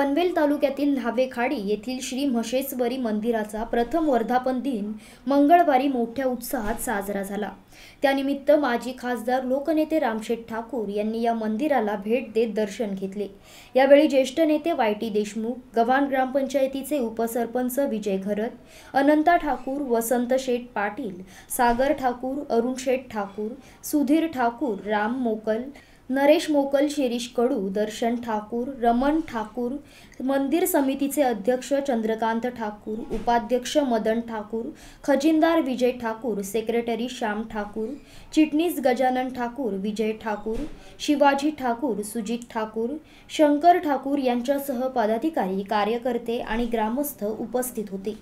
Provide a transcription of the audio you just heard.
पनवेल तालुक्यातील न्हावेखाडी येथील श्री म्हशेश्वरी मंदिराचा प्रथम वर्धापन दिन मंगळवारी मोठ्या उत्साहात साजरा झाला. त्यानिमित्त माजी खासदार लोकनेते रामशेठ ठाकूर यांनी या मंदिराला भेट देत दर्शन घेतले. यावेळी ज्येष्ठ नेते वाय टी देशमुख गव्हाण ग्रामपंचायतीचे उपसरपंच विजय घरत अनंता ठाकूर वसंत शेठ पाटील सागर ठाकूर अरुण शेठ ठाकूर सुधीर ठाकूर राम मोकल नरेश मोकल शिरीष कडू दर्शन ठाकूर रमण ठाकूर मंदिर समितीचे अध्यक्ष चंद्रकांत ठाकूर उपाध्यक्ष मदन ठाकूर खजिनदार विजय ठाकूर सेक्रेटरी श्याम ठाकूर चिटणीस गजानन ठाकूर विजय ठाकूर शिवाजी ठाकूर सुजित ठाकूर शंकर ठाकूर यांच्यासह पदाधिकारी कार्यकर्ते आणि ग्रामस्थ उपस्थित होते.